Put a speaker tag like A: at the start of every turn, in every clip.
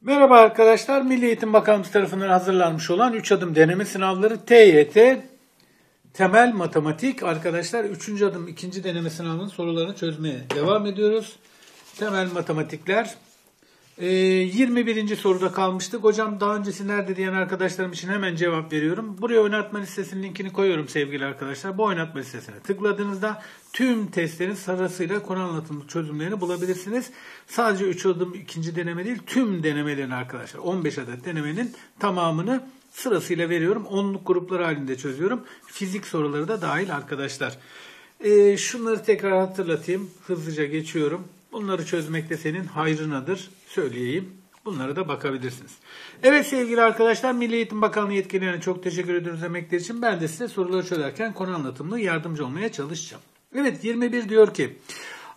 A: Merhaba arkadaşlar. Milli Eğitim Bakanlığı tarafından hazırlanmış olan 3 adım deneme sınavları TYT Temel Matematik arkadaşlar 3. adım 2. deneme sınavının sorularını çözmeye devam ediyoruz. Temel matematikler. Ee, 21. soruda kalmıştık. Hocam daha öncesi nerede diyen arkadaşlarım için hemen cevap veriyorum. Buraya oynatma listesinin linkini koyuyorum sevgili arkadaşlar. Bu oynatma listesine tıkladığınızda tüm testlerin sırasıyla konu anlatımı çözümlerini bulabilirsiniz. Sadece 3 adım ikinci deneme değil tüm denemelerin arkadaşlar 15 adet denemenin tamamını sırasıyla veriyorum. Onluk gruplar halinde çözüyorum. Fizik soruları da dahil arkadaşlar. Ee, şunları tekrar hatırlatayım. Hızlıca geçiyorum. Bunları çözmek de senin hayrınadır söyleyeyim. Bunlara da bakabilirsiniz. Evet sevgili arkadaşlar Milli Eğitim Bakanlığı yetkililerine çok teşekkür ediyoruz emekleri için. Ben de size soruları çözerken konu anlatımlı yardımcı olmaya çalışacağım. Evet 21 diyor ki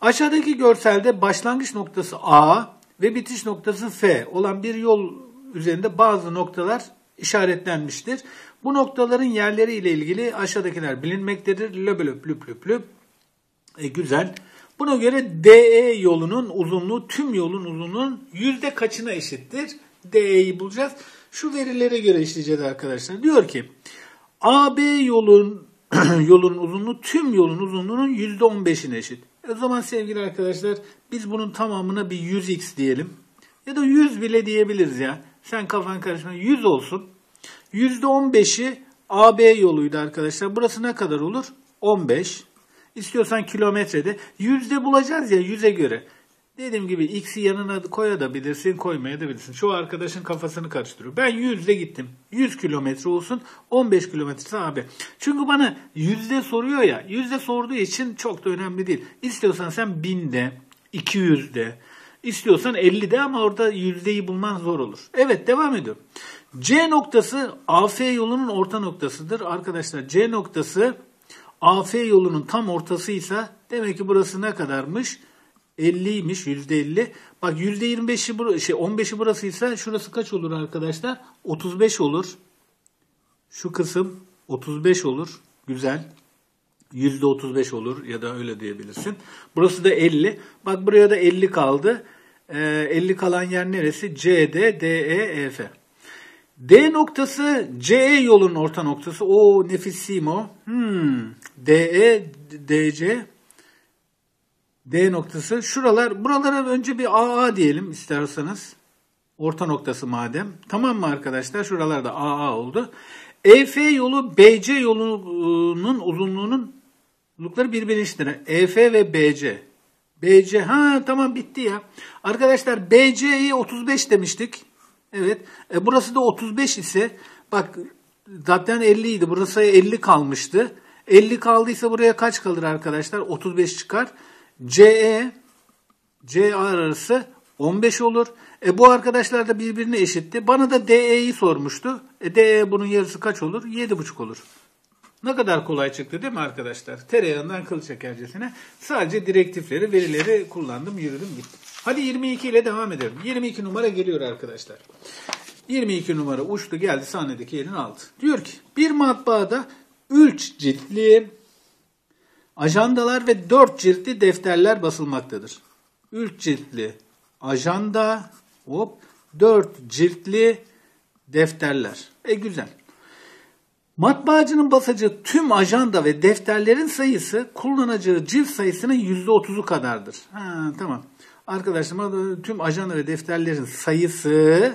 A: aşağıdaki görselde başlangıç noktası A ve bitiş noktası F olan bir yol üzerinde bazı noktalar işaretlenmiştir. Bu noktaların yerleri ile ilgili aşağıdakiler bilinmektedir. Löp löp löp löp löp. E, güzel. Buna göre DE yolunun uzunluğu tüm yolun uzunluğunun yüzde kaçına eşittir? DE'yi bulacağız. Şu verilere göre işleyeceğiz arkadaşlar. Diyor ki AB yolun yolun uzunluğu tüm yolun uzunluğunun yüzde 15'ine eşit. E, o zaman sevgili arkadaşlar biz bunun tamamına bir 100x diyelim. Ya da 100 bile diyebiliriz ya. Sen kafan karışma 100 olsun. Yüzde 15'i AB yoluydu arkadaşlar. Burası ne kadar olur? 15. İstiyorsan kilometrede. Yüzde bulacağız ya yüze göre. Dediğim gibi x'i yanına koyabilirsin, koymaya da bilirsin. Şu arkadaşın kafasını karıştırıyor. Ben yüzde gittim. 100 kilometre olsun, 15 kilometre abi. Çünkü bana yüzde soruyor ya. Yüzde sorduğu için çok da önemli değil. İstiyorsan sen binde, 200'de, istiyorsan 50'de ama orada yüzdeyi bulman zor olur. Evet devam ediyorum. C noktası AF yolunun orta noktasıdır. Arkadaşlar C noktası AF yolunun tam ortasıysa demek ki burası ne kadarmış? 50'ymiş %50. Bak %25'i bur şey 15'i burasıysa şurası kaç olur arkadaşlar? 35 olur. Şu kısım 35 olur. Güzel. %35 olur ya da öyle diyebilirsin. Burası da 50. Bak buraya da 50 kaldı. Ee, 50 kalan yer neresi? CD, DE, EF. D noktası CE yolun orta noktası. O nefissimo. Hmm. DE, DC, D noktası. Şuralar, buralara önce bir AA diyelim isterseniz. Orta noktası madem. Tamam mı arkadaşlar? Şuralarda AA oldu. EF yolu BC yolunun uzunluğunun uzunlukları birbirine eşittir. EF ve BC. BC ha tamam bitti ya. Arkadaşlar BC'yi 35 demiştik. Evet. E, burası da 35 ise bak zaten 50 idi. Burası 50 kalmıştı. 50 kaldıysa buraya kaç kalır arkadaşlar? 35 çıkar. CE CA arası 15 olur. E bu arkadaşlar da birbirine eşitti. Bana da DE'yi sormuştu. E DE bunun yarısı kaç olur? 7,5 olur. Ne kadar kolay çıktı değil mi arkadaşlar? Tereyağından kıl çekercesine. Sadece direktifleri, verileri kullandım, yürüdüm, gittim. Hadi 22 ile devam edelim. 22 numara geliyor arkadaşlar. 22 numara uçtu geldi sahnedeki yerini aldı. Diyor ki bir matbaada 3 ciltli ajandalar ve 4 ciltli defterler basılmaktadır. 3 ciltli ajanda hop 4 ciltli defterler. E güzel. Matbaacının basacağı tüm ajanda ve defterlerin sayısı kullanacağı cilt sayısının %30'u kadardır. Ha, tamam. Arkadaşlar tüm ajanda ve defterlerin sayısı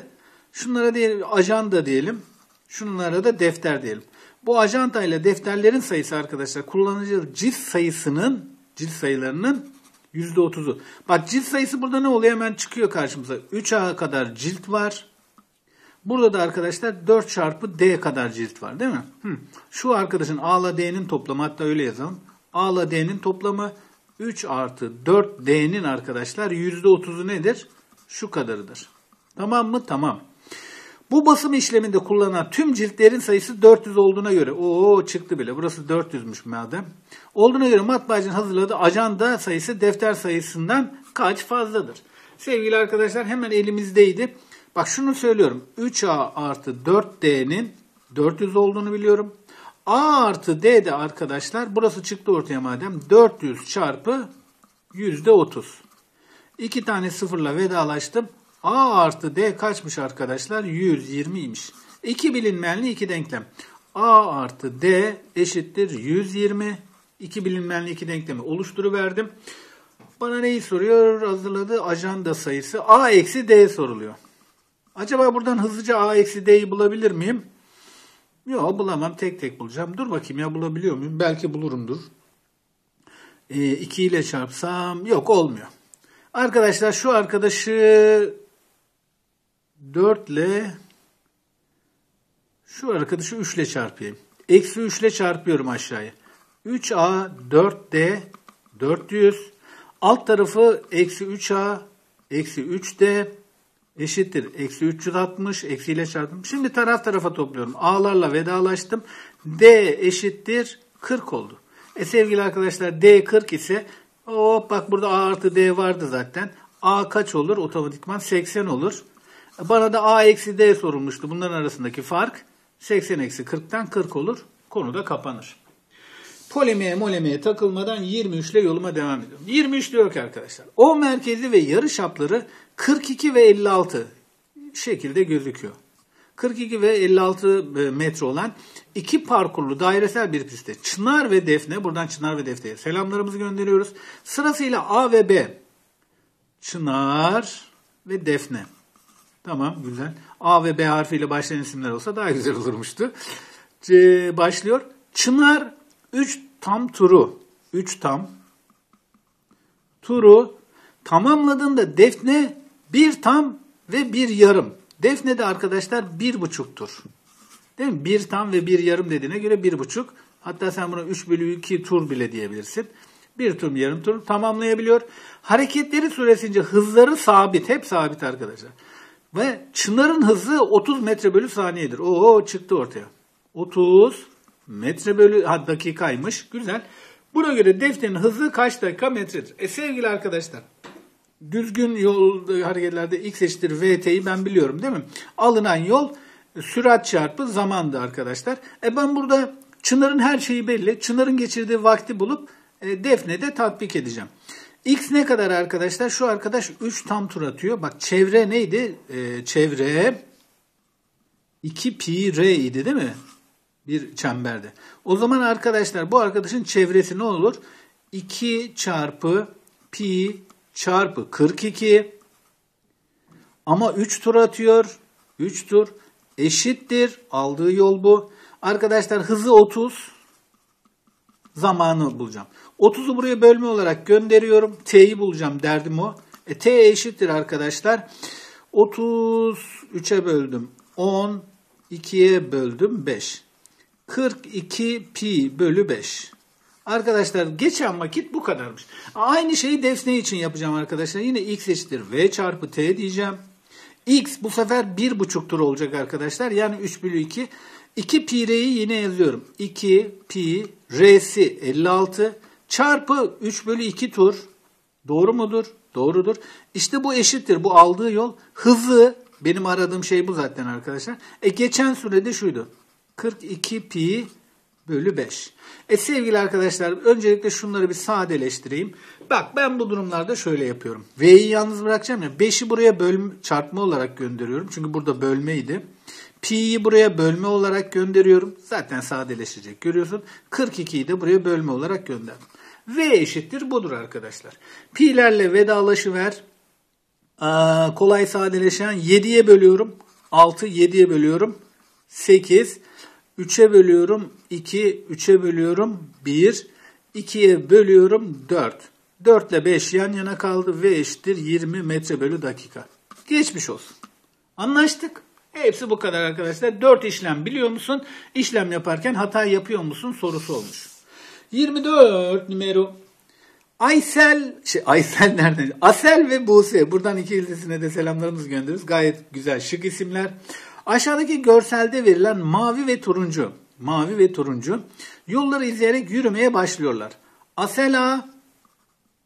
A: şunlara diyelim ajanda diyelim. Şunlara da defter diyelim. Bu ajanda ile defterlerin sayısı arkadaşlar kullanıcı cilt sayısının cilt sayılarının %30'u. Bak cilt sayısı burada ne oluyor hemen çıkıyor karşımıza. 3A kadar cilt var. Burada da arkadaşlar 4 çarpı D kadar cilt var değil mi? Hı. Şu arkadaşın A ile D'nin toplamı hatta öyle yazalım. A ile D'nin toplamı 3 artı 4D'nin arkadaşlar %30'u nedir? Şu kadarıdır. Tamam mı? Tamam. Bu basım işleminde kullanılan tüm ciltlerin sayısı 400 olduğuna göre, o çıktı bile burası 400'müş madem. Olduğuna göre matbaacının hazırladığı ajanda sayısı defter sayısından kaç fazladır? Sevgili arkadaşlar hemen elimizdeydi. Bak şunu söylüyorum. 3A artı 4D'nin 400 olduğunu biliyorum. A artı D de arkadaşlar burası çıktı ortaya madem 400 çarpı %30. İki tane sıfırla vedalaştım. A artı D kaçmış arkadaşlar? 120'ymiş. İki bilinmeyenli iki denklem. A artı D eşittir 120. İki bilinmeyenli iki denklemi oluşturuverdim. Bana neyi soruyor? Hazırladığı ajanda sayısı. A eksi D soruluyor. Acaba buradan hızlıca A eksi D'yi bulabilir miyim? Yok bulamam. Tek tek bulacağım. Dur bakayım ya bulabiliyor muyum? Belki bulurumdur. E, 2 ile çarpsam yok olmuyor. Arkadaşlar şu arkadaşı 4 ile şu arkadaşı 3 ile çarpayım. Eksi 3 ile çarpıyorum aşağıya. 3A 4D 400. Alt tarafı eksi 3A eksi 3D eşittir. Eksi 360 eksiyle çarptım. Şimdi taraf tarafa topluyorum. A'larla vedalaştım. D eşittir 40 oldu. E sevgili arkadaşlar D 40 ise hop bak burada A artı D vardı zaten. A kaç olur? Otomatikman 80 olur. Bana da A eksi D sorulmuştu. Bunların arasındaki fark 80 eksi 40'tan 40 olur. Konu da kapanır. Polemiğe molemiğe takılmadan 23 ile yoluma devam ediyorum. 23 diyor ki arkadaşlar. O merkezi ve yarı çapları 42 ve 56 şekilde gözüküyor. 42 ve 56 e, metre olan iki parkurlu dairesel bir pistte Çınar ve Defne, buradan Çınar ve Defne'ye selamlarımızı gönderiyoruz. Sırasıyla A ve B. Çınar ve Defne. Tamam güzel. A ve B harfiyle başlayan isimler olsa daha güzel olurmuştu. C başlıyor. Çınar 3 tam turu. 3 tam turu tamamladığında Defne bir tam ve bir yarım. Defne de arkadaşlar bir buçuktur. Değil mi? Bir tam ve bir yarım dediğine göre bir buçuk. Hatta sen buna 3 bölü 2 tur bile diyebilirsin. Bir tur yarım tur tamamlayabiliyor. Hareketleri süresince hızları sabit. Hep sabit arkadaşlar. Ve Çınar'ın hızı 30 metre bölü saniyedir. Oo çıktı ortaya. 30 metre bölü ha, dakikaymış. Güzel. Buna göre defterin hızı kaç dakika metredir? E sevgili arkadaşlar düzgün yol hareketlerde x eşittir vt'yi ben biliyorum değil mi? Alınan yol sürat çarpı zamandı arkadaşlar. E ben burada Çınar'ın her şeyi belli. Çınar'ın geçirdiği vakti bulup e, Defne'de tatbik edeceğim. X ne kadar arkadaşlar? Şu arkadaş 3 tam tur atıyor. Bak çevre neydi? E, çevre 2 pi r idi değil mi? Bir çemberde. O zaman arkadaşlar bu arkadaşın çevresi ne olur? 2 çarpı pi çarpı 42 ama 3 tur atıyor. 3 tur eşittir. Aldığı yol bu. Arkadaşlar hızı 30. Zamanı bulacağım. 30'u buraya bölme olarak gönderiyorum. T'yi bulacağım derdim o. E, T eşittir arkadaşlar. 30 3'e böldüm. 10 2'ye böldüm 5. 42 pi bölü 5. Arkadaşlar geçen vakit bu kadarmış. Aynı şeyi defne için yapacağım arkadaşlar. Yine x eşittir v çarpı t diyeceğim. x bu sefer 1,5 tur olacak arkadaşlar. Yani 3 bölü 2. 2 pi r'yi yine yazıyorum. 2 pi r'si 56 çarpı 3 bölü 2 tur. Doğru mudur? Doğrudur. İşte bu eşittir. Bu aldığı yol. Hızı benim aradığım şey bu zaten arkadaşlar. E geçen sürede şuydu. 42 pi bölü 5. E sevgili arkadaşlar öncelikle şunları bir sadeleştireyim. Bak ben bu durumlarda şöyle yapıyorum. V'yi yalnız bırakacağım ya. 5'i buraya bölme, çarpma olarak gönderiyorum. Çünkü burada bölmeydi. Pi'yi buraya bölme olarak gönderiyorum. Zaten sadeleşecek görüyorsun. 42'yi de buraya bölme olarak gönderdim. V eşittir budur arkadaşlar. Pi'lerle vedalaşıver. Aa, kolay sadeleşen 7'ye bölüyorum. 6 7'ye bölüyorum. 8 3'e bölüyorum 2, 3'e bölüyorum 1, 2'ye bölüyorum 4. 4 ile 5 yan yana kaldı ve eşittir 20 metre bölü dakika. Geçmiş olsun. Anlaştık. Hepsi bu kadar arkadaşlar. 4 işlem biliyor musun? İşlem yaparken hata yapıyor musun sorusu olmuş. 24 numara. Aysel, şey Aysel nereden? Asel ve Buse. Buradan iki ilgisine de selamlarımızı gönderiyoruz. Gayet güzel, şık isimler. Aşağıdaki görselde verilen mavi ve turuncu, mavi ve turuncu yolları izleyerek yürümeye başlıyorlar. Asela,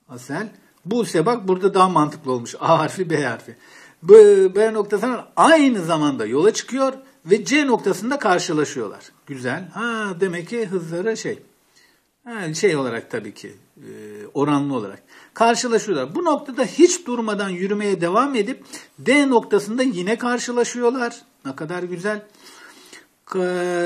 A: Asel, Buse bak burada daha mantıklı olmuş. A harfi, B harfi. B, B noktasından aynı zamanda yola çıkıyor ve C noktasında karşılaşıyorlar. Güzel. Ha demek ki hızları şey. Ha, şey olarak tabii ki e, oranlı olarak karşılaşıyorlar. Bu noktada hiç durmadan yürümeye devam edip D noktasında yine karşılaşıyorlar. Ne kadar güzel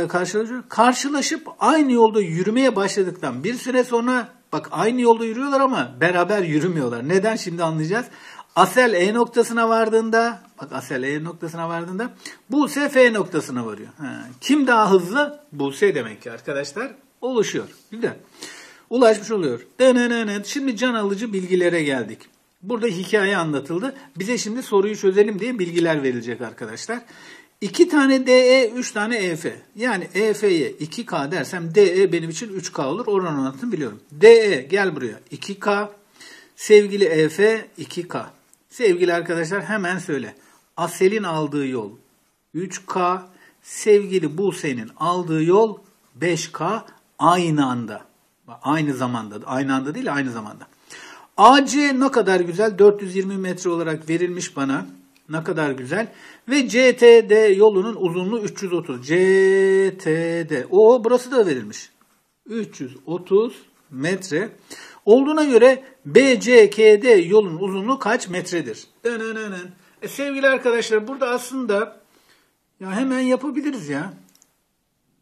A: karşılaşıyor. Karşılaşıp aynı yolda yürümeye başladıktan bir süre sonra bak aynı yolda yürüyorlar ama beraber yürümüyorlar. Neden şimdi anlayacağız. Asel E noktasına vardığında bak Asel E noktasına vardığında Buse F noktasına varıyor. Ha, kim daha hızlı? Buse demek ki arkadaşlar oluşuyor. Güzel. Ulaşmış oluyor. Şimdi can alıcı bilgilere geldik. Burada hikaye anlatıldı. Bize şimdi soruyu çözelim diye bilgiler verilecek arkadaşlar. 2 tane DE, 3 tane EF. Yani EF'ye 2K dersem DE benim için 3K olur. Oran orantını biliyorum. DE gel buraya 2K. Sevgili EF 2K. Sevgili arkadaşlar hemen söyle. Asel'in aldığı yol 3K. Sevgili Buse'nin aldığı yol 5K aynı anda. Aynı zamanda. Aynı anda değil aynı zamanda. AC ne kadar güzel 420 metre olarak verilmiş bana. Ne kadar güzel. Ve CTD yolunun uzunluğu 330. CTD. O burası da verilmiş. 330 metre. Olduğuna göre BCKD yolun uzunluğu kaç metredir? E sevgili arkadaşlar burada aslında ya hemen yapabiliriz ya.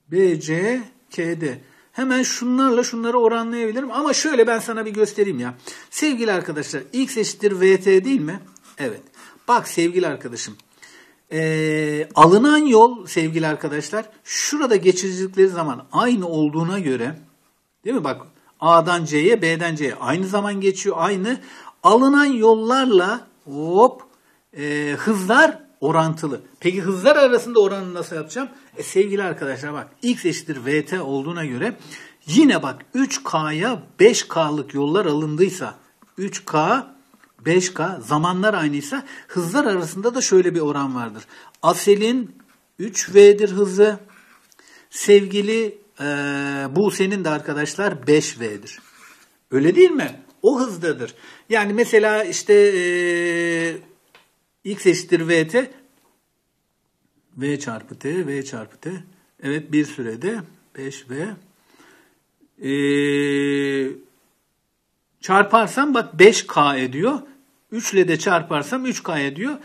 A: BCKD. Hemen şunlarla şunları oranlayabilirim ama şöyle ben sana bir göstereyim ya. Sevgili arkadaşlar x eşittir vt değil mi? Evet. Bak sevgili arkadaşım. Ee, alınan yol sevgili arkadaşlar şurada geçirdikleri zaman aynı olduğuna göre değil mi? Bak A'dan C'ye B'den C'ye aynı zaman geçiyor aynı. Alınan yollarla hop e, hızlar orantılı. Peki hızlar arasında oranı nasıl yapacağım? E, sevgili arkadaşlar bak x eşittir vt olduğuna göre yine bak 3K'ya 5K'lık yollar alındıysa 3K 5K zamanlar aynıysa hızlar arasında da şöyle bir oran vardır. Asel'in 3V'dir hızı. Sevgili e, Buse'nin de arkadaşlar 5V'dir. Öyle değil mi? O hızdadır. Yani mesela işte e, x eşittir vt v çarpı t v çarpı t evet bir sürede 5v ee, çarparsam bak 5k ediyor 3 ile de çarparsam 3k ediyor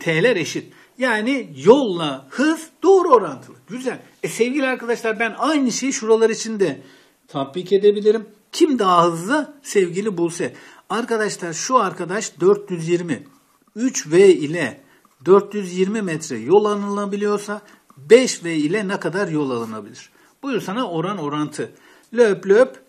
A: t'ler eşit. Yani yolla hız doğru orantılı. Güzel. E sevgili arkadaşlar ben aynı şeyi şuralar için de tatbik edebilirim. Kim daha hızlı? Sevgili Buse. Arkadaşlar şu arkadaş 420. 3V ile 420 metre yol alınabiliyorsa 5V ile ne kadar yol alınabilir? Buyur sana oran orantı. Löp löp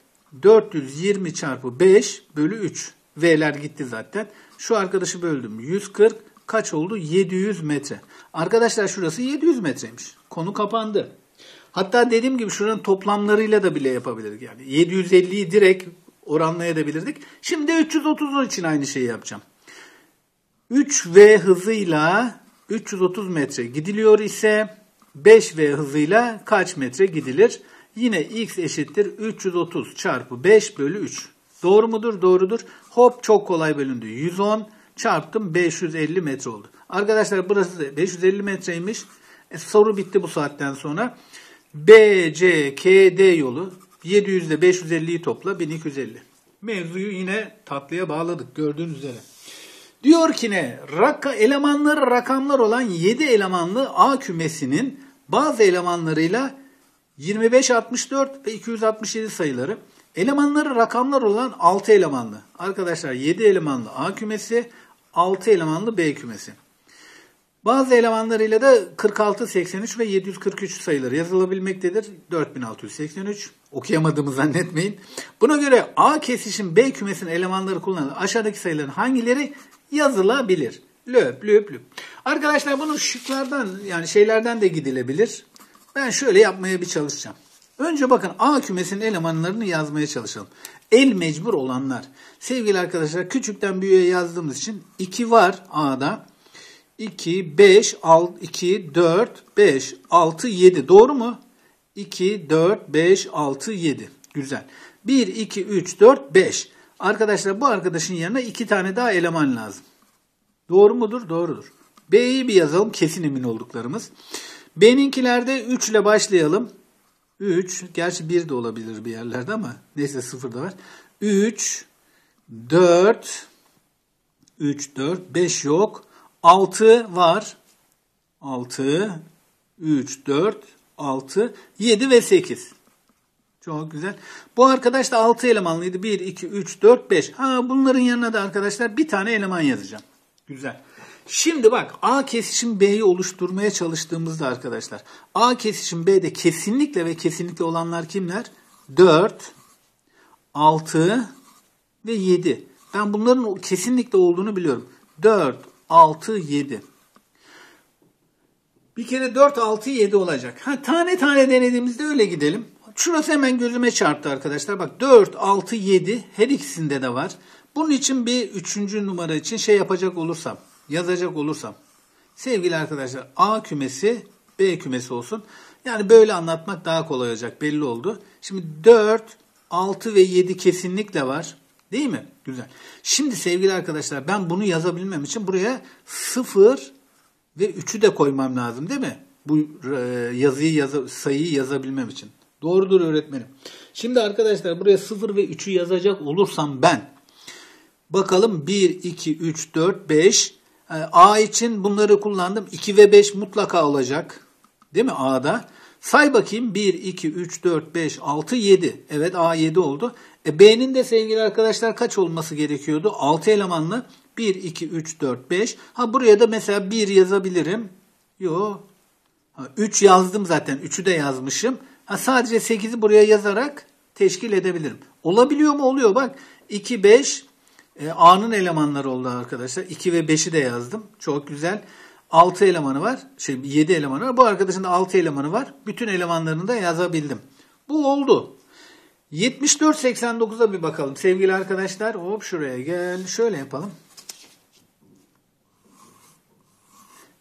A: 420 çarpı 5 bölü 3. V'ler gitti zaten. Şu arkadaşı böldüm. 140 kaç oldu? 700 metre. Arkadaşlar şurası 700 metreymiş. Konu kapandı. Hatta dediğim gibi şuranın toplamlarıyla da bile yapabilirdik. Yani 750'yi direkt oranlayabilirdik. Şimdi 330 için aynı şeyi yapacağım. 3V hızıyla 330 metre gidiliyor ise 5V hızıyla kaç metre gidilir? Yine x eşittir 330 çarpı 5 bölü 3. Doğru mudur? Doğrudur. Hop çok kolay bölündü. 110 çarptım 550 metre oldu. Arkadaşlar burası da 550 metreymiş. E, soru bitti bu saatten sonra. BCKD yolu 700 ile 550'yi topla 1250. Mevzuyu yine tatlıya bağladık gördüğünüz üzere. Diyor ki ne? Raka, elemanları rakamlar olan 7 elemanlı A kümesinin bazı elemanlarıyla 25, 64 ve 267 sayıları. Elemanları rakamlar olan 6 elemanlı. Arkadaşlar 7 elemanlı A kümesi, 6 elemanlı B kümesi. Bazı elemanlarıyla da 46, 83 ve 743 sayıları yazılabilmektedir. 4683. Okuyamadığımı zannetmeyin. Buna göre A kesişim B kümesinin elemanları kullanılan aşağıdaki sayıların hangileri yazılabilir. Löp löp löp. Arkadaşlar bunun şıklardan yani şeylerden de gidilebilir. Ben şöyle yapmaya bir çalışacağım. Önce bakın A kümesinin elemanlarını yazmaya çalışalım. El mecbur olanlar. Sevgili arkadaşlar küçükten büyüğe yazdığımız için 2 var A'da. 2, 5, 6, 2, 4, 5, 6, 7. Doğru mu? 2, 4, 5, 6, 7. Güzel. 1, 2, 3, 4, 5. Arkadaşlar bu arkadaşın yanına iki tane daha eleman lazım. Doğru mudur? Doğrudur. B'yi bir yazalım kesin emin olduklarımız. B'ninkilerde 3 ile başlayalım. 3, gerçi 1 de olabilir bir yerlerde ama neyse 0 da var. 3, 4, 3, 4, 5 yok. 6 var. 6, 3, 4, 6, 7 ve 8. Çok güzel. Bu arkadaş da 6 elemanlıydı. 1, 2, 3, 4, 5. Ha, bunların yanına da arkadaşlar bir tane eleman yazacağım. Güzel. Şimdi bak A kesişim B'yi oluşturmaya çalıştığımızda arkadaşlar A kesişim B'de kesinlikle ve kesinlikle olanlar kimler? 4, 6 ve 7. Ben bunların kesinlikle olduğunu biliyorum. 4, 6, 7. Bir kere 4, 6, 7 olacak. Ha, tane tane denediğimizde öyle gidelim. Şurası hemen gözüme çarptı arkadaşlar. Bak 4, 6, 7 her ikisinde de var. Bunun için bir üçüncü numara için şey yapacak olursam, yazacak olursam. Sevgili arkadaşlar A kümesi B kümesi olsun. Yani böyle anlatmak daha kolay olacak belli oldu. Şimdi 4, 6 ve 7 kesinlikle var. Değil mi? Güzel. Şimdi sevgili arkadaşlar ben bunu yazabilmem için buraya 0 ve 3'ü de koymam lazım değil mi? Bu e, yazıyı yaza, sayıyı yazabilmem için. Doğrudur öğretmenim. Şimdi arkadaşlar buraya 0 ve 3'ü yazacak olursam ben bakalım 1, 2, 3, 4, 5 A için bunları kullandım. 2 ve 5 mutlaka olacak. Değil mi A'da? Say bakayım 1, 2, 3, 4, 5, 6, 7. Evet A 7 oldu. E, B'nin de sevgili arkadaşlar kaç olması gerekiyordu? 6 elemanlı. 1, 2, 3, 4, 5. Ha buraya da mesela 1 yazabilirim. Yo. Ha, 3 yazdım zaten. 3'ü de yazmışım. Ha, sadece 8'i buraya yazarak teşkil edebilirim. Olabiliyor mu? Oluyor. Bak 2, 5 e, A'nın elemanları oldu arkadaşlar. 2 ve 5'i de yazdım. Çok güzel. 6 elemanı var. Şey 7 elemanı var. Bu arkadaşın da 6 elemanı var. Bütün elemanlarını da yazabildim. Bu oldu. 74-89'a bir bakalım sevgili arkadaşlar. Hop şuraya gel. Şöyle yapalım.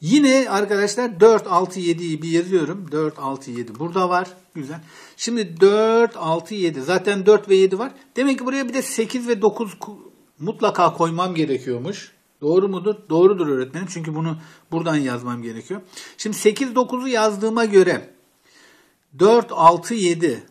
A: Yine arkadaşlar 4, 6, 7'yi bir yazıyorum. 4, 6, 7 burada var. Güzel. Şimdi 4, 6, 7. Zaten 4 ve 7 var. Demek ki buraya bir de 8 ve 9 mutlaka koymam gerekiyormuş. Doğru mudur? Doğrudur öğretmenim. Çünkü bunu buradan yazmam gerekiyor. Şimdi 8, 9'u yazdığıma göre 4, 6, 7.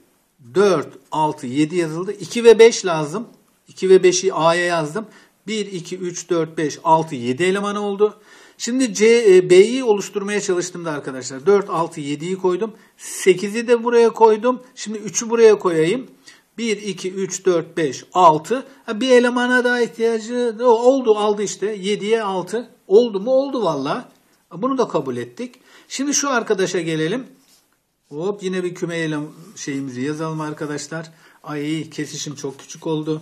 A: 4, 6, 7 yazıldı. 2 ve 5 lazım. 2 ve 5'i A'ya yazdım. 1, 2, 3, 4, 5, 6, 7 elemanı oldu. Şimdi C, e, B'yi oluşturmaya çalıştım da arkadaşlar. 4, 6, 7'yi koydum. 8'i de buraya koydum. Şimdi 3'ü buraya koyayım. 1, 2, 3, 4, 5, 6. Bir elemana daha ihtiyacı oldu aldı işte. 7'ye 6. Oldu mu? Oldu valla. Bunu da kabul ettik. Şimdi şu arkadaşa gelelim. Hop yine bir küme ele şeyimizi yazalım arkadaşlar. Ay kesişim çok küçük oldu.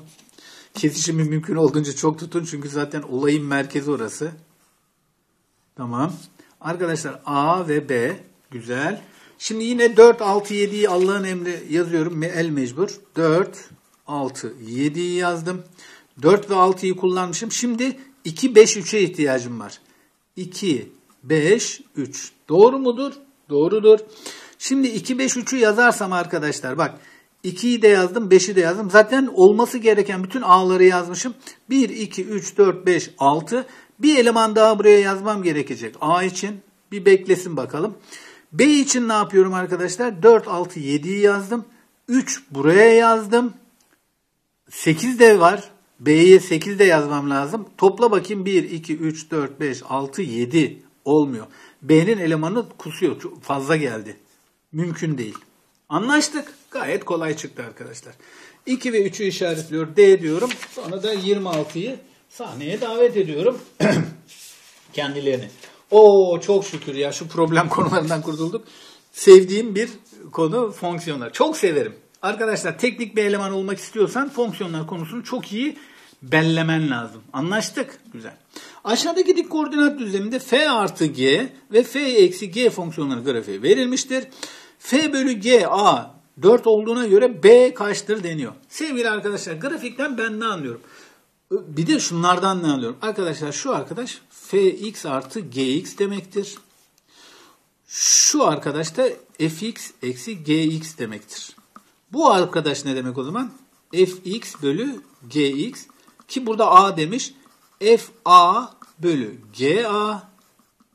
A: Kesişimi mümkün olduğunca çok tutun çünkü zaten olayın merkezi orası. Tamam. Arkadaşlar A ve B güzel. Şimdi yine 4, 6, 7'yi Allah'ın emri yazıyorum. El mecbur. 4, 6, 7'yi yazdım. 4 ve 6'yı kullanmışım. Şimdi 2, 5, 3'e ihtiyacım var. 2, 5, 3. Doğru mudur? Doğrudur. Şimdi 2, 5, 3'ü yazarsam arkadaşlar bak 2'yi de yazdım, 5'i de yazdım. Zaten olması gereken bütün A'ları yazmışım. 1, 2, 3, 4, 5, 6. Bir eleman daha buraya yazmam gerekecek. A için bir beklesin bakalım. B için ne yapıyorum arkadaşlar? 4, 6, 7'yi yazdım. 3 buraya yazdım. 8 de var. B'ye 8 de yazmam lazım. Topla bakayım 1, 2, 3, 4, 5, 6, 7 olmuyor. B'nin elemanı kusuyor. Çok fazla geldi. Mümkün değil. Anlaştık. Gayet kolay çıktı arkadaşlar. 2 ve 3'ü işaretliyor. D diyorum. Sonra da 26'yı sahneye davet ediyorum. Kendilerini. O çok şükür ya şu problem konularından kurtulduk. Sevdiğim bir konu fonksiyonlar. Çok severim. Arkadaşlar teknik bir eleman olmak istiyorsan fonksiyonlar konusunu çok iyi bellemen lazım. Anlaştık. Güzel. Aşağıdaki dik koordinat düzleminde f artı g ve f eksi g fonksiyonları grafiği verilmiştir. f bölü g a 4 olduğuna göre b kaçtır deniyor. Sevgili arkadaşlar grafikten ben ne anlıyorum? Bir de şunlardan ne anlıyorum? Arkadaşlar şu arkadaş fx artı gx demektir. Şu arkadaş da fx eksi gx demektir. Bu arkadaş ne demek o zaman? fx bölü gx ki burada a demiş. fa bölü ga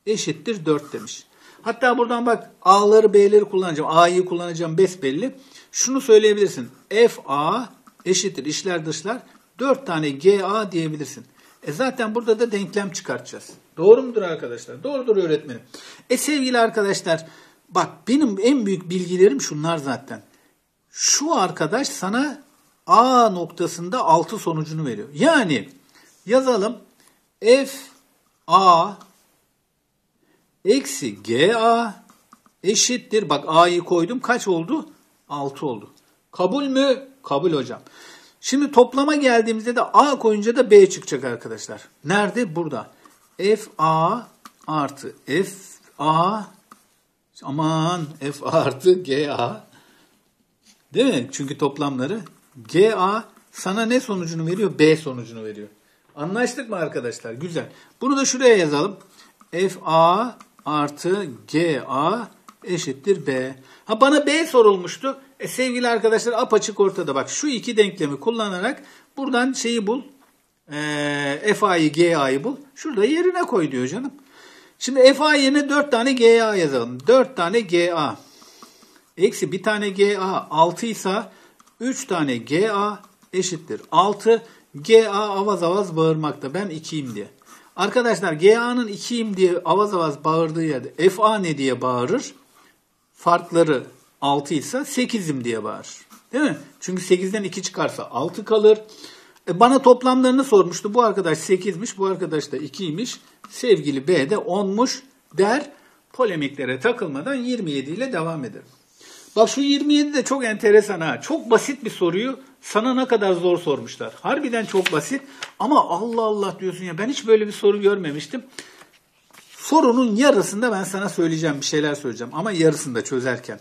A: eşittir 4 demiş. Hatta buradan bak A'ları B'leri kullanacağım. A'yı kullanacağım besbelli. Şunu söyleyebilirsin. F A eşittir içler dışlar. 4 tane G A diyebilirsin. E zaten burada da denklem çıkartacağız. Doğru mudur arkadaşlar? Doğrudur öğretmenim. E sevgili arkadaşlar bak benim en büyük bilgilerim şunlar zaten. Şu arkadaş sana A noktasında 6 sonucunu veriyor. Yani yazalım F A eksi GA eşittir. Bak A'yı koydum. Kaç oldu? 6 oldu. Kabul mü? Kabul hocam. Şimdi toplama geldiğimizde de A koyunca da B çıkacak arkadaşlar. Nerede? Burada. F A artı F A aman F A artı G A değil mi? Çünkü toplamları G A sana ne sonucunu veriyor? B sonucunu veriyor. Anlaştık mı arkadaşlar? Güzel. Bunu da şuraya yazalım. F A artı G A eşittir B. Ha bana B sorulmuştu. E sevgili arkadaşlar apaçık ortada. Bak şu iki denklemi kullanarak buradan şeyi bul. E, FA'yı GA'yı bul. Şurada yerine koy diyor canım. Şimdi FA yerine 4 tane GA yazalım. 4 tane GA. Eksi bir tane GA 6 ise 3 tane GA eşittir. 6 GA avaz avaz bağırmakta. Ben 2'yim diye. Arkadaşlar GA'nın 2'yim diye avaz avaz bağırdığı yerde FA ne diye bağırır? Farkları 6 ise 8'im diye bağırır. Değil mi? Çünkü 8'den 2 çıkarsa 6 kalır. E bana toplamlarını sormuştu. Bu arkadaş 8'miş, bu arkadaş da 2'ymiş. Sevgili B de 10'muş der. Polemiklere takılmadan 27 ile devam ederim. Bak şu 27 de çok enteresan ha. Çok basit bir soruyu sana ne kadar zor sormuşlar. Harbiden çok basit ama Allah Allah diyorsun ya ben hiç böyle bir soru görmemiştim. Sorunun yarısında ben sana söyleyeceğim bir şeyler söyleyeceğim ama yarısında çözerken.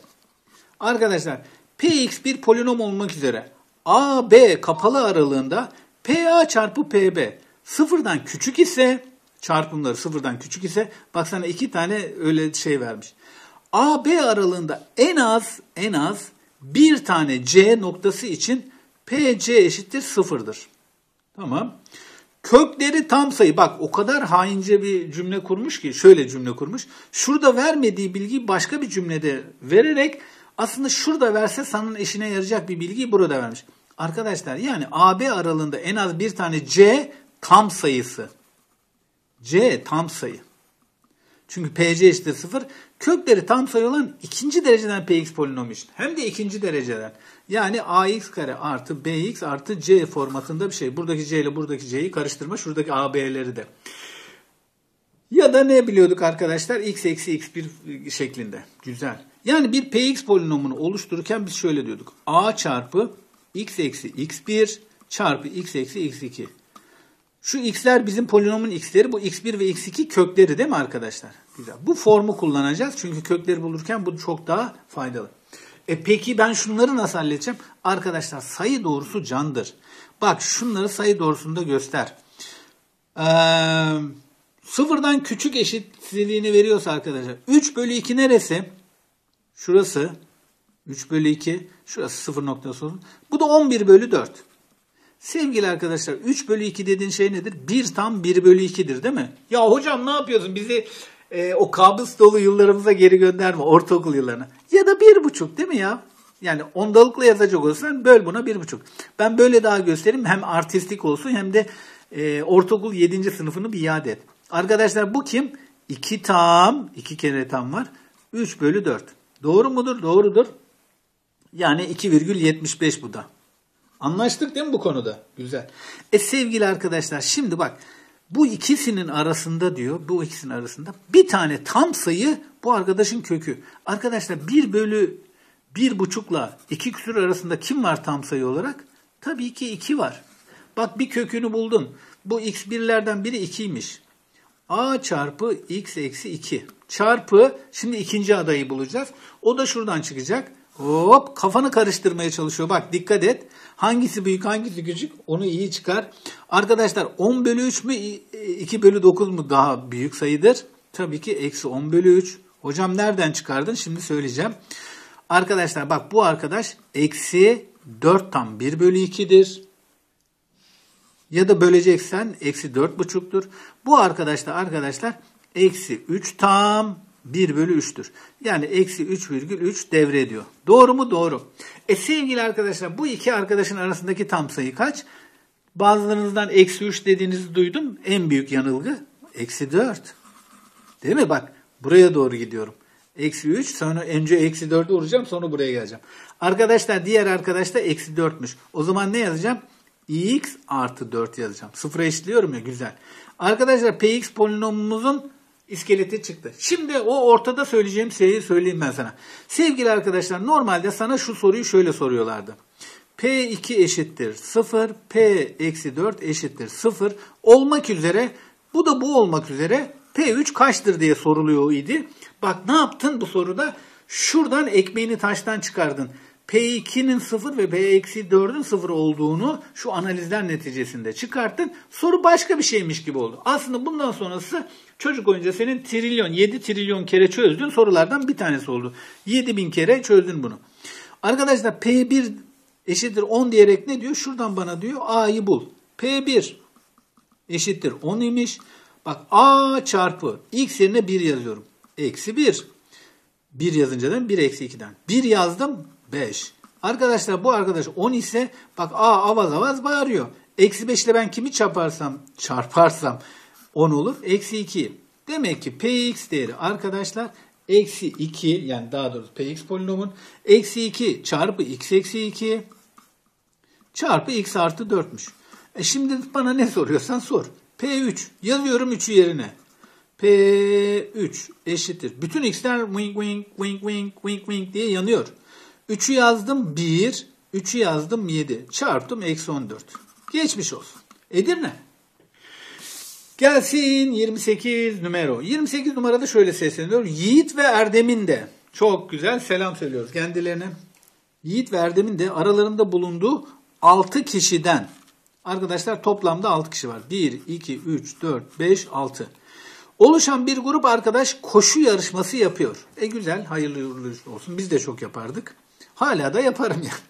A: Arkadaşlar Px bir polinom olmak üzere AB kapalı aralığında PA çarpı PB sıfırdan küçük ise çarpımları sıfırdan küçük ise bak sana iki tane öyle şey vermiş. AB aralığında en az en az bir tane C noktası için PC eşittir sıfırdır. Tamam. Kökleri tam sayı. Bak o kadar haince bir cümle kurmuş ki şöyle cümle kurmuş. Şurada vermediği bilgiyi başka bir cümlede vererek aslında şurada verse sanın eşine yarayacak bir bilgiyi burada vermiş. Arkadaşlar yani AB aralığında en az bir tane C tam sayısı. C tam sayı. Çünkü PC eşittir 0. Kökleri tam sayı olan ikinci dereceden Px polinomu için. Hem de ikinci dereceden. Yani ax kare artı bx artı c formatında bir şey. Buradaki c ile buradaki c'yi karıştırma. Şuradaki ab'leri de. Ya da ne biliyorduk arkadaşlar? x eksi x1 şeklinde. Güzel. Yani bir px polinomunu oluştururken biz şöyle diyorduk. a çarpı x eksi x1 çarpı x eksi x2. Şu x'ler bizim polinomun x'leri. Bu x1 ve x2 kökleri değil mi arkadaşlar? Güzel. Bu formu kullanacağız. Çünkü kökleri bulurken bu çok daha faydalı. E peki ben şunları nasıl halledeceğim? Arkadaşlar sayı doğrusu candır. Bak şunları sayı doğrusunda göster. Ee, sıfırdan küçük eşitsizliğini veriyorsa arkadaşlar. 3 bölü 2 neresi? Şurası. 3 bölü 2. Şurası 0 noktası olsun. Bu da 11 bölü 4. Sevgili arkadaşlar 3 bölü 2 dediğin şey nedir? 1 tam 1 bölü 2'dir değil mi? Ya hocam ne yapıyorsun? Bizi e, o kabus dolu yıllarımıza geri gönderme. Ortaokul yıllarına. Ya da 1,5 değil mi ya? Yani ondalıkla yazacak olursan böl buna 1,5. Ben böyle daha göstereyim. Hem artistik olsun hem de e, ortaokul 7. sınıfını bir iade et. Arkadaşlar bu kim? 2 tam, 2 kere tam var. 3 bölü 4. Doğru mudur? Doğrudur. Yani 2,75 bu da. Anlaştık değil mi bu konuda? Güzel. E sevgili arkadaşlar şimdi bak bu ikisinin arasında diyor bu ikisinin arasında bir tane tam sayı bu arkadaşın kökü. Arkadaşlar 1 bölü 1,5'la 2 küsur arasında kim var tam sayı olarak? Tabii ki 2 var. Bak bir kökünü buldun. Bu x1'lerden biri 2'ymiş. a çarpı x eksi 2 çarpı şimdi ikinci adayı bulacağız. O da şuradan çıkacak. Hop kafanı karıştırmaya çalışıyor. Bak dikkat et. Hangisi büyük hangisi küçük onu iyi çıkar. Arkadaşlar 10 bölü 3 mü 2 bölü 9 mu daha büyük sayıdır? Tabii ki eksi 10 bölü 3. Hocam nereden çıkardın? Şimdi söyleyeceğim. Arkadaşlar bak bu arkadaş eksi 4 tam 1 bölü 2'dir. Ya da böleceksen eksi 4 buçuktur. Bu arkadaş da arkadaşlar eksi 3 tam 1 bölü 3'tür. Yani eksi 3,3 devrediyor. Doğru mu? Doğru. E sevgili arkadaşlar bu iki arkadaşın arasındaki tam sayı kaç? Bazılarınızdan eksi 3 dediğinizi duydum. En büyük yanılgı eksi 4. Değil mi? Bak buraya doğru gidiyorum. Eksi 3 sonra önce eksi 4'ü vuracağım sonra buraya geleceğim. Arkadaşlar diğer arkadaş da eksi 4'müş. O zaman ne yazacağım? x artı 4 yazacağım. Sıfıra eşitliyorum ya güzel. Arkadaşlar px polinomumuzun iskeleti çıktı. Şimdi o ortada söyleyeceğim şeyi söyleyeyim ben sana. Sevgili arkadaşlar normalde sana şu soruyu şöyle soruyorlardı. P2 eşittir 0, P eksi 4 eşittir 0 olmak üzere bu da bu olmak üzere P3 kaçtır diye soruluyor idi. Bak ne yaptın bu soruda? Şuradan ekmeğini taştan çıkardın. P2'nin 0 ve P-4'ün 0 olduğunu şu analizler neticesinde çıkarttın. Soru başka bir şeymiş gibi oldu. Aslında bundan sonrası çocuk oyunca senin trilyon, 7 trilyon kere çözdüğün sorulardan bir tanesi oldu. 7000 kere çözdün bunu. Arkadaşlar P1 eşittir 10 diyerek ne diyor? Şuradan bana diyor A'yı bul. P1 eşittir 10 imiş. Bak A çarpı X yerine 1 yazıyorum. Eksi 1. 1 yazınca da 1 eksi 2'den. 1 yazdım 5. Arkadaşlar bu arkadaş 10 ise bak A avaz avaz bağırıyor. Eksi 5 ile ben kimi çarparsam çarparsam 10 olur. Eksi 2. Demek ki Px değeri arkadaşlar eksi 2 yani daha doğrusu Px polinomun eksi 2 çarpı x eksi 2 çarpı x artı 4'müş. E şimdi bana ne soruyorsan sor. P3 yazıyorum 3'ü yerine. P3 eşittir. Bütün x'ler wing wing wing wing wing wing diye yanıyor. 3'ü yazdım 1, 3'ü yazdım 7. Çarptım eksi 14. Geçmiş olsun. Edirne. Gelsin 28 numara. 28 numarada şöyle sesleniyor. Yiğit ve Erdem'in de çok güzel selam söylüyoruz kendilerine. Yiğit ve Erdem'in de aralarında bulunduğu 6 kişiden arkadaşlar toplamda 6 kişi var. 1, 2, 3, 4, 5, 6. Oluşan bir grup arkadaş koşu yarışması yapıyor. E güzel, hayırlı olsun. Biz de çok yapardık. Hala da yaparım yani.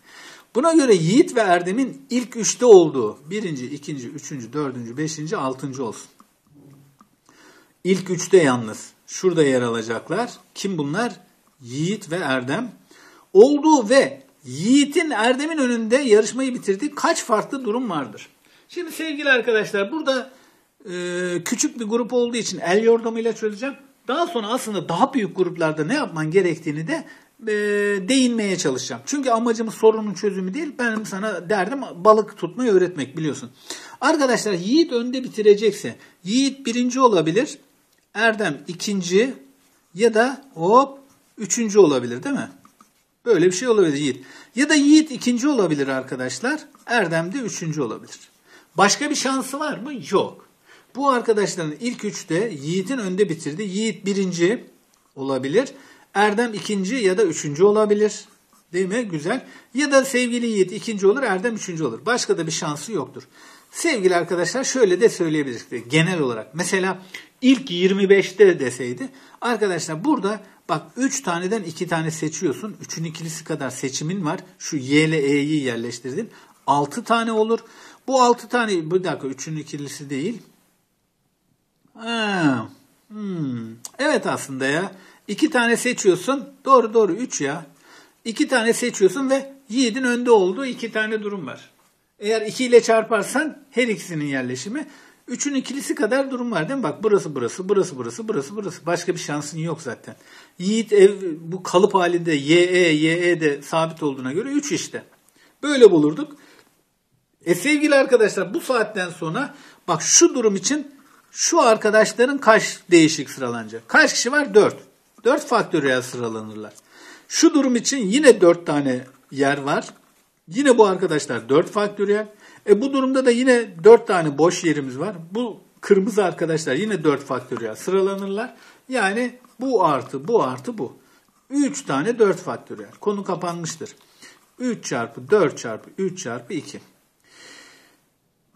A: Buna göre Yiğit ve Erdem'in ilk üçte olduğu birinci, ikinci, üçüncü, dördüncü, beşinci, altıncı olsun. İlk üçte yalnız. Şurada yer alacaklar. Kim bunlar? Yiğit ve Erdem. Olduğu ve Yiğit'in Erdem'in önünde yarışmayı bitirdiği kaç farklı durum vardır? Şimdi sevgili arkadaşlar burada e, küçük bir grup olduğu için el yordamıyla çözeceğim. Daha sonra aslında daha büyük gruplarda ne yapman gerektiğini de e, değinmeye çalışacağım. Çünkü amacımız sorunun çözümü değil. Benim sana derdim balık tutmayı öğretmek biliyorsun. Arkadaşlar Yiğit önde bitirecekse Yiğit birinci olabilir. Erdem ikinci ya da hop üçüncü olabilir değil mi? Böyle bir şey olabilir Yiğit. Ya da Yiğit ikinci olabilir arkadaşlar. Erdem de üçüncü olabilir. Başka bir şansı var mı? Yok. Bu arkadaşların ilk üçte Yiğit'in önde bitirdi. Yiğit birinci olabilir. Erdem ikinci ya da üçüncü olabilir. Değil mi? Güzel. Ya da sevgili Yiğit ikinci olur, Erdem üçüncü olur. Başka da bir şansı yoktur. Sevgili arkadaşlar şöyle de söyleyebiliriz genel olarak. Mesela ilk 25'te deseydi arkadaşlar burada bak 3 taneden 2 tane seçiyorsun. 3'ün ikilisi kadar seçimin var. Şu Y ile E'yi yerleştirdin. 6 tane olur. Bu 6 tane bir dakika 3'ün ikilisi değil. Ha, hmm, evet aslında ya. 2 tane seçiyorsun. Doğru doğru 3 ya. 2 tane seçiyorsun ve Yiğit'in önde olduğu 2 tane durum var. Eğer 2 ile çarparsan her ikisinin yerleşimi 3'ün ikilisi kadar durum var değil mi? Bak burası burası, burası burası, burası burası. Başka bir şansın yok zaten. Yiğit ev bu kalıp halinde YE, YE de sabit olduğuna göre 3 işte. Böyle bulurduk. E sevgili arkadaşlar bu saatten sonra bak şu durum için şu arkadaşların kaç değişik sıralanacak? Kaç kişi var? 4. 4 faktöriyel sıralanırlar. Şu durum için yine 4 tane yer var. Yine bu arkadaşlar 4 faktöriyel. E bu durumda da yine 4 tane boş yerimiz var. Bu kırmızı arkadaşlar yine 4 faktöriyel sıralanırlar. Yani bu artı bu artı bu. 3 tane 4 faktöriyel. Konu kapanmıştır. 3 çarpı 4 çarpı 3 çarpı 2.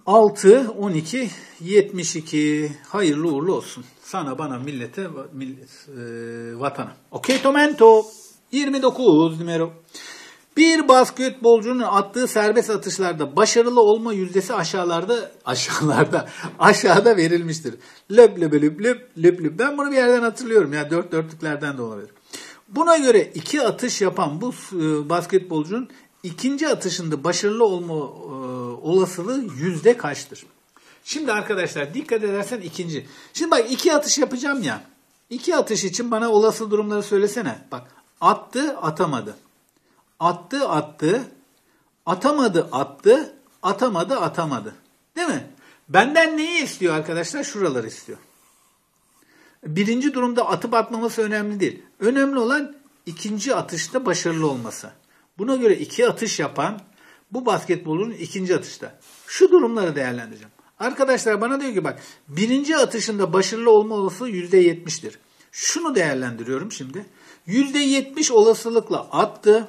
A: 6, 12, 72. Hayırlı uğurlu olsun. Sana, bana, millete, millet, e, vatana. Okey, Tomento. 29 numara. Bir basketbolcunun attığı serbest atışlarda başarılı olma yüzdesi aşağılarda aşağılarda aşağıda verilmiştir. Löp löp löp löp löp löp. Ben bunu bir yerden hatırlıyorum ya dört dörtlüklerden de olabilir. Buna göre iki atış yapan bu e, basketbolcunun ikinci atışında başarılı olma e, olasılığı yüzde kaçtır? Şimdi arkadaşlar dikkat edersen ikinci. Şimdi bak iki atış yapacağım ya. İki atış için bana olası durumları söylesene. Bak attı atamadı. Attı attı. Atamadı attı. Atamadı atamadı. Değil mi? Benden neyi istiyor arkadaşlar? Şuraları istiyor. Birinci durumda atıp atmaması önemli değil. Önemli olan ikinci atışta başarılı olması. Buna göre iki atış yapan bu basketbolun ikinci atışta. Şu durumları değerlendireceğim. Arkadaşlar bana diyor ki bak birinci atışında başarılı olma olasılığı %70'dir. Şunu değerlendiriyorum şimdi. %70 olasılıkla attı.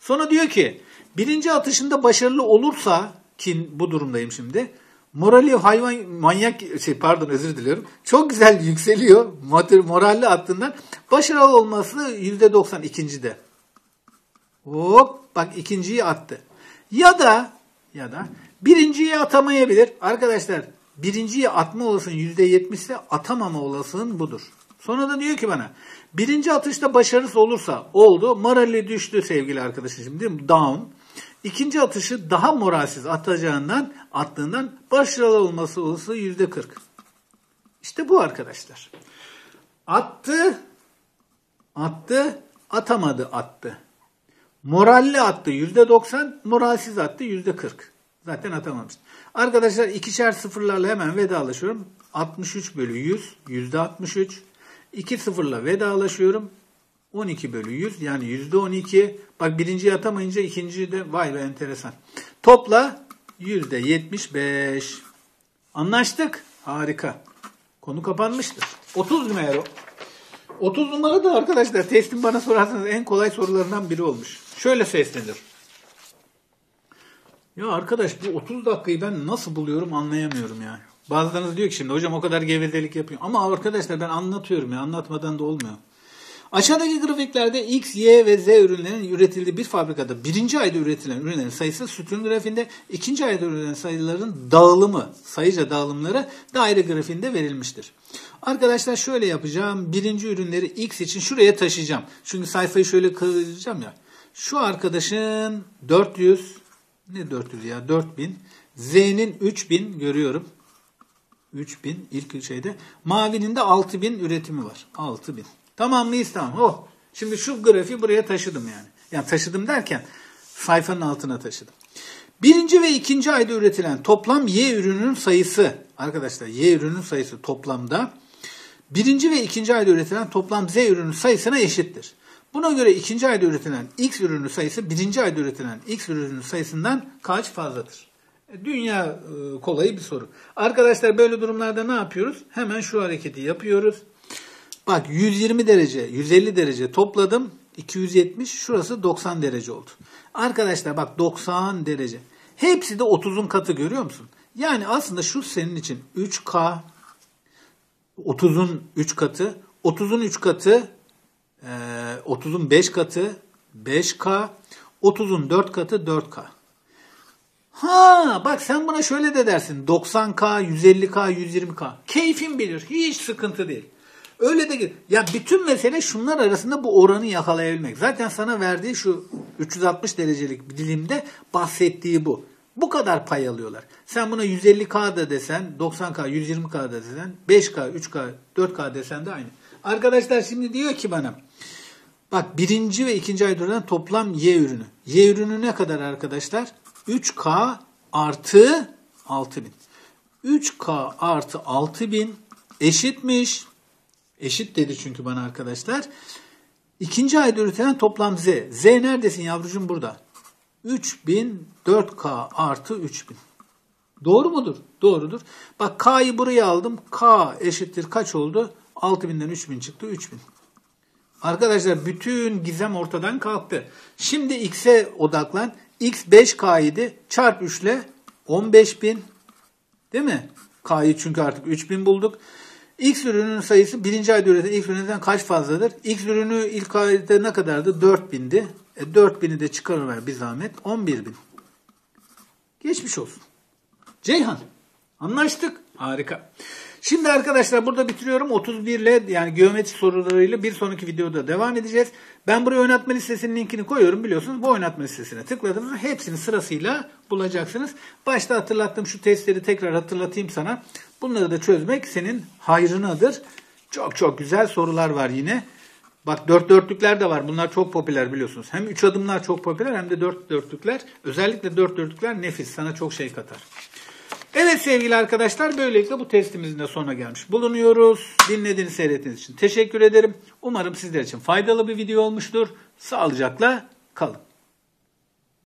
A: Sonra diyor ki birinci atışında başarılı olursa ki bu durumdayım şimdi. Morali hayvan manyak şey pardon özür diliyorum. Çok güzel yükseliyor moralli attığından. Başarılı olması %90 ikincide. Hop bak ikinciyi attı. Ya da ya da birinciyi atamayabilir. Arkadaşlar birinciyi atma olasılığın %70 ise atamama olasılığın budur. Sonra da diyor ki bana birinci atışta başarısız olursa oldu. Morali düştü sevgili arkadaşım şimdi down. İkinci atışı daha moralsiz atacağından attığından başarılı olması olası yüzde kırk. İşte bu arkadaşlar. Attı, attı, atamadı attı. Moralli attı yüzde doksan, moralsiz attı yüzde kırk. Zaten atamamıştı. Arkadaşlar ikişer sıfırlarla hemen vedalaşıyorum. 63 bölü 100, yüzde 63. 2 sıfırla vedalaşıyorum. 12 bölü 100 yani yüzde 12. Bak birinciyi atamayınca ikinci de vay be enteresan. Topla yüzde 75. Anlaştık. Harika. Konu kapanmıştır. 30 numara. 30 numara da arkadaşlar testin bana sorarsanız en kolay sorularından biri olmuş. Şöyle seslenir. Ya arkadaş bu 30 dakikayı ben nasıl buluyorum anlayamıyorum yani. Bazılarınız diyor ki şimdi hocam o kadar gevezelik yapıyor. Ama arkadaşlar ben anlatıyorum ya anlatmadan da olmuyor. Aşağıdaki grafiklerde X, Y ve Z ürünlerinin üretildiği bir fabrikada birinci ayda üretilen ürünlerin sayısı sütun grafiğinde, ikinci ayda üretilen sayıların dağılımı, sayıca dağılımları daire grafiğinde verilmiştir. Arkadaşlar şöyle yapacağım. Birinci ürünleri X için şuraya taşıyacağım. Çünkü sayfayı şöyle kıracağım ya. Şu arkadaşın 400, ne 400 ya 4000, Z'nin 3000 görüyorum. 3000 ilk şeyde. Mavinin de 6000 üretimi var. 6000. Tamam mıyız? Tamam. Oh. Şimdi şu grafiği buraya taşıdım yani. Yani taşıdım derken sayfanın altına taşıdım. Birinci ve ikinci ayda üretilen toplam Y ürünün sayısı arkadaşlar Y ürünün sayısı toplamda birinci ve ikinci ayda üretilen toplam Z ürünün sayısına eşittir. Buna göre ikinci ayda üretilen X ürünü sayısı birinci ayda üretilen X ürünün sayısından kaç fazladır? E, dünya e, kolayı bir soru. Arkadaşlar böyle durumlarda ne yapıyoruz? Hemen şu hareketi yapıyoruz. Bak 120 derece, 150 derece topladım. 270 şurası 90 derece oldu. Arkadaşlar bak 90 derece. Hepsi de 30'un katı görüyor musun? Yani aslında şu senin için 3K 30'un 3 katı, 30'un 3 katı, 30'un e, 5 katı 5K, 30'un 4 katı 4K. Ha bak sen buna şöyle de dersin 90K, 150K, 120K. Keyfin bilir. Hiç sıkıntı değil. Öyle de ya bütün mesele şunlar arasında bu oranı yakalayabilmek. Zaten sana verdiği şu 360 derecelik dilimde bahsettiği bu. Bu kadar pay alıyorlar. Sen buna 150K da desen, 90K, 120K da desen, 5K, 3K, 4K desen de aynı. Arkadaşlar şimdi diyor ki bana bak birinci ve ikinci ay dönen toplam Y ürünü. Y ürünü ne kadar arkadaşlar? 3K artı 6000. 3K artı 6000 eşitmiş Eşit dedi çünkü bana arkadaşlar. İkinci ayda üretilen toplam Z. Z neredesin yavrucuğum burada? 3000 4K artı 3000. Doğru mudur? Doğrudur. Bak K'yı buraya aldım. K eşittir kaç oldu? 6000'den 3000 çıktı 3000. Arkadaşlar bütün gizem ortadan kalktı. Şimdi X'e odaklan. X 5K idi. Çarp 3 ile 15000. Değil mi? K'yı çünkü artık 3000 bulduk. X ürünün sayısı birinci ayda üretilen X ürününden kaç fazladır? X ürünü ilk ayda ne kadardı? 4000'di. E 4000'i de çıkarıver bir zahmet. 11.000. Geçmiş olsun. Ceyhan. Anlaştık. Harika. Şimdi arkadaşlar burada bitiriyorum. 31 ile yani geometri sorularıyla bir sonraki videoda devam edeceğiz. Ben buraya oynatma listesinin linkini koyuyorum biliyorsunuz. Bu oynatma listesine tıkladığınızda hepsini sırasıyla bulacaksınız. Başta hatırlattığım şu testleri tekrar hatırlatayım sana. Bunları da çözmek senin hayrınadır. Çok çok güzel sorular var yine. Bak dört dörtlükler de var. Bunlar çok popüler biliyorsunuz. Hem üç adımlar çok popüler hem de dört dörtlükler. Özellikle dört dörtlükler nefis. Sana çok şey katar. Evet sevgili arkadaşlar böylelikle bu testimizin de sonuna gelmiş bulunuyoruz. Dinlediğiniz seyrettiğiniz için teşekkür ederim. Umarım sizler için faydalı bir video olmuştur. Sağlıcakla kalın.